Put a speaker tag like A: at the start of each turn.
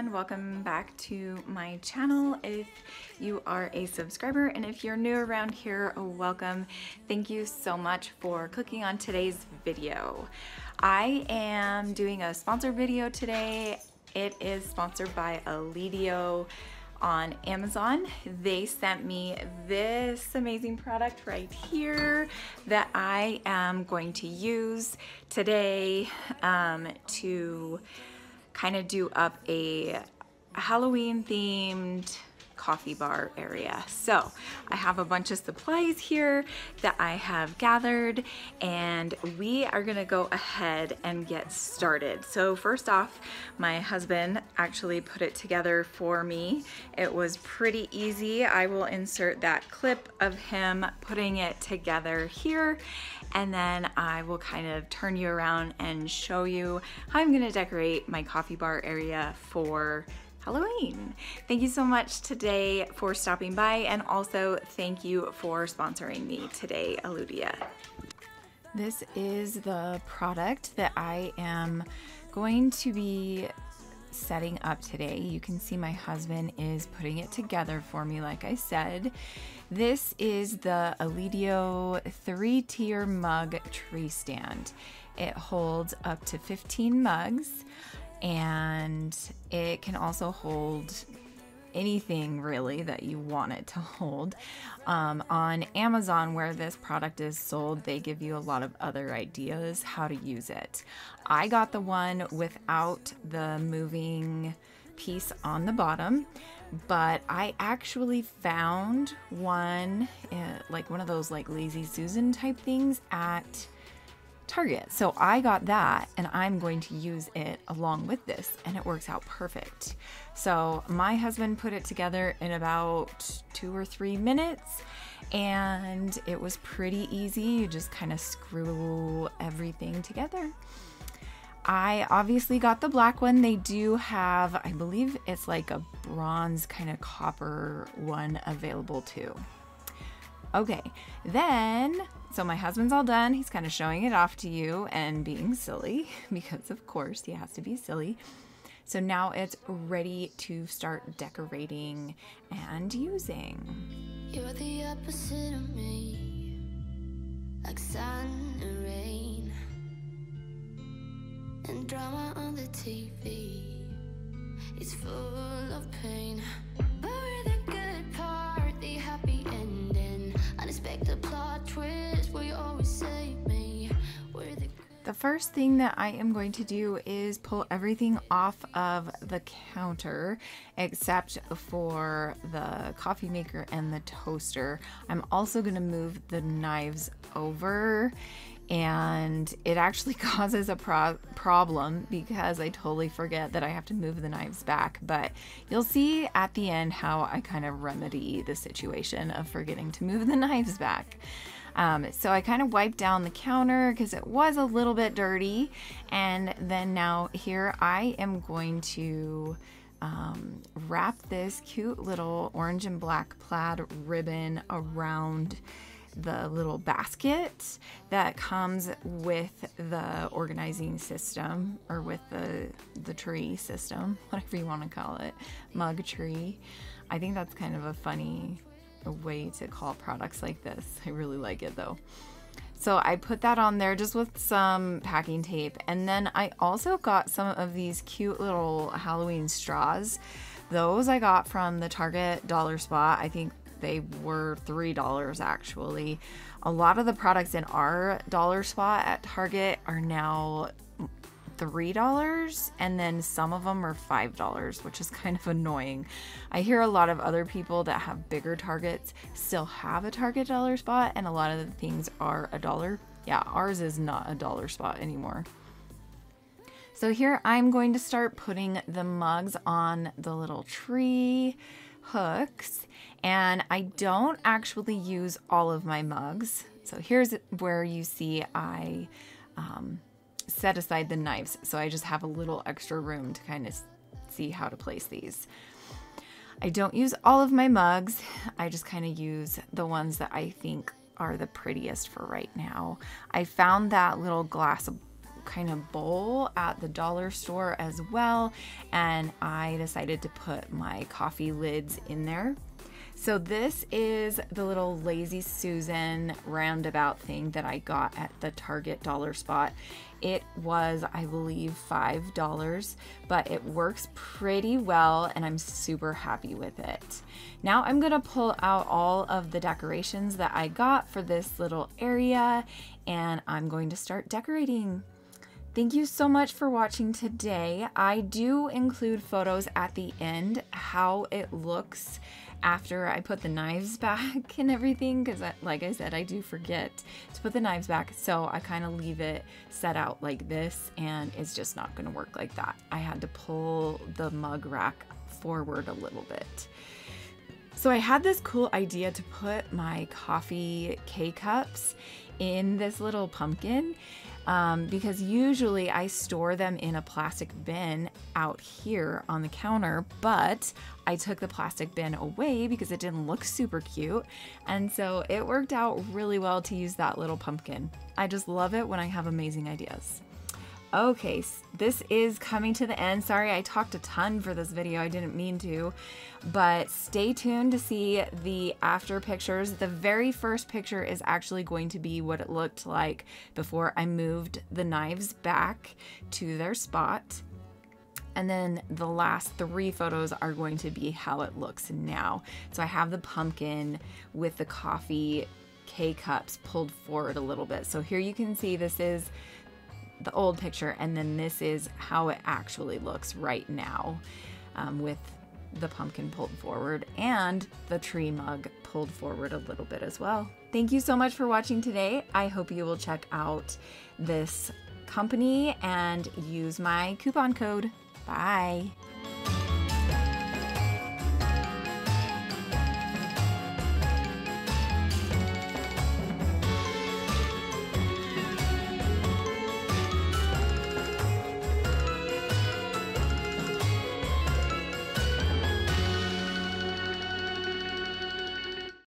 A: and welcome back to my channel. If you are a subscriber and if you're new around here welcome. Thank you so much for clicking on today's video. I am doing a sponsored video today. It is sponsored by Auledio on Amazon. They sent me this amazing product right here that I am going to use today um, to kind of do up a Halloween themed coffee bar area. So I have a bunch of supplies here that I have gathered and we are gonna go ahead and get started. So first off, my husband actually put it together for me. It was pretty easy. I will insert that clip of him putting it together here and then I will kind of turn you around and show you how I'm gonna decorate my coffee bar area for Halloween. Thank you so much today for stopping by and also thank you for sponsoring me today, Auledio. This is the product that I am going to be setting up today. You can see my husband is putting it together for me, like I said. This is the Auledio three tier mug tree stand. It holds up to 15 mugs and it can also hold anything really that you want it to hold. Um, on Amazon, where this product is sold, they give you a lot of other ideas how to use it. I got the one without the moving piece on the bottom, but I actually found one, uh, like one of those like Lazy Susan type things at Target. So I got that and I'm going to use it along with this and it works out perfect. So my husband put it together in about two or three minutes and it was pretty easy. You just kind of screw everything together. I obviously got the black one. They do have, I believe it's like a bronze kind of copper one available too. Okay, then so my husband's all done. He's kind of showing it off to you and being silly because of course he has to be silly. So now it's ready to start decorating and using. You're the opposite of me, like sun and rain, and drama on the TV. It's full of pain. The first thing that I am going to do is pull everything off of the counter except for the coffee maker and the toaster. I'm also going to move the knives over and it actually causes a pro problem because I totally forget that I have to move the knives back. But you'll see at the end how I kind of remedy the situation of forgetting to move the knives back. Um, so I kind of wiped down the counter because it was a little bit dirty. And then now here I am going to um, wrap this cute little orange and black plaid ribbon around the little basket that comes with the organizing system or with the the tree system whatever you want to call it mug tree i think that's kind of a funny a way to call products like this. I really like it though. So I put that on there just with some packing tape. And then I also got some of these cute little Halloween straws. Those I got from the Target dollar spot. I think they were $3 actually. A lot of the products in our dollar spot at Target are now $3 and then some of them are $5, which is kind of annoying. I hear a lot of other people that have bigger targets still have a Target dollar spot and a lot of the things are a dollar. Yeah, ours is not a dollar spot anymore. So here I'm going to start putting the mugs on the little tree hooks and I don't actually use all of my mugs. So here's where you see I um, set aside the knives, so I just have a little extra room to kind of see how to place these. I don't use all of my mugs. I just kind of use the ones that I think are the prettiest for right now. I found that little glass kind of bowl at the dollar store as well. And I decided to put my coffee lids in there. So this is the little Lazy Susan roundabout thing that I got at the Target dollar spot. It was, I believe, $5, but it works pretty well and I'm super happy with it. Now I'm gonna pull out all of the decorations that I got for this little area and I'm going to start decorating. Thank you so much for watching today. I do include photos at the end, how it looks after I put the knives back and everything because like I said I do forget to put the knives back so I kind of leave it set out like this and it's just not going to work like that. I had to pull the mug rack forward a little bit. So I had this cool idea to put my coffee K-cups in this little pumpkin um, because usually I store them in a plastic bin out here on the counter, but I took the plastic bin away because it didn't look super cute. And so it worked out really well to use that little pumpkin. I just love it when I have amazing ideas. Okay, this is coming to the end. Sorry, I talked a ton for this video. I didn't mean to, but stay tuned to see the after pictures. The very first picture is actually going to be what it looked like before I moved the knives back to their spot. And then the last three photos are going to be how it looks now. So I have the pumpkin with the coffee K cups pulled forward a little bit. So here you can see this is the old picture and then this is how it actually looks right now um, with the pumpkin pulled forward and the tree mug pulled forward a little bit as well. Thank you so much for watching today. I hope you will check out this company and use my coupon code. Bye.